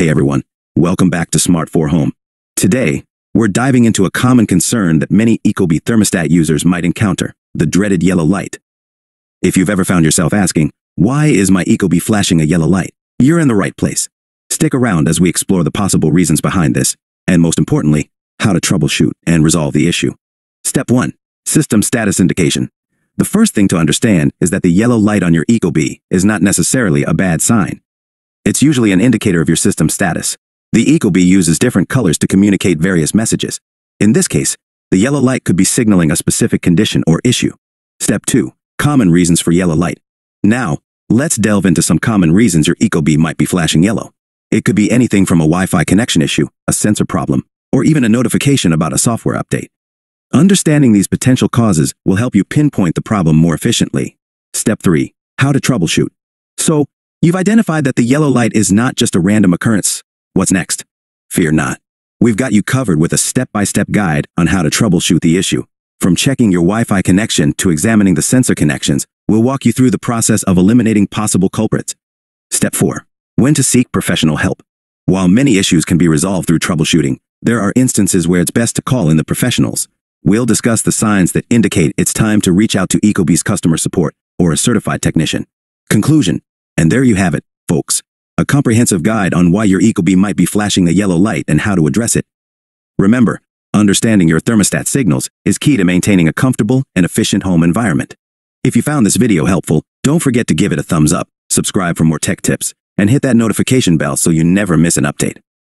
Hey everyone, welcome back to Smart 4 Home. Today, we're diving into a common concern that many Ecobee thermostat users might encounter, the dreaded yellow light. If you've ever found yourself asking, why is my Ecobee flashing a yellow light? You're in the right place. Stick around as we explore the possible reasons behind this, and most importantly, how to troubleshoot and resolve the issue. Step 1. System Status Indication. The first thing to understand is that the yellow light on your Ecobee is not necessarily a bad sign. It's usually an indicator of your system status. The Ecobee uses different colors to communicate various messages. In this case, the yellow light could be signaling a specific condition or issue. Step 2. Common reasons for yellow light. Now, let's delve into some common reasons your Ecobee might be flashing yellow. It could be anything from a Wi-Fi connection issue, a sensor problem, or even a notification about a software update. Understanding these potential causes will help you pinpoint the problem more efficiently. Step 3. How to troubleshoot. So, You've identified that the yellow light is not just a random occurrence. What's next? Fear not. We've got you covered with a step-by-step guide on how to troubleshoot the issue. From checking your Wi-Fi connection to examining the sensor connections, we'll walk you through the process of eliminating possible culprits. Step 4. When to seek professional help. While many issues can be resolved through troubleshooting, there are instances where it's best to call in the professionals. We'll discuss the signs that indicate it's time to reach out to Ecobee's customer support or a certified technician. Conclusion. And there you have it, folks. A comprehensive guide on why your Ecobee might be flashing a yellow light and how to address it. Remember, understanding your thermostat signals is key to maintaining a comfortable and efficient home environment. If you found this video helpful, don't forget to give it a thumbs up, subscribe for more tech tips, and hit that notification bell so you never miss an update.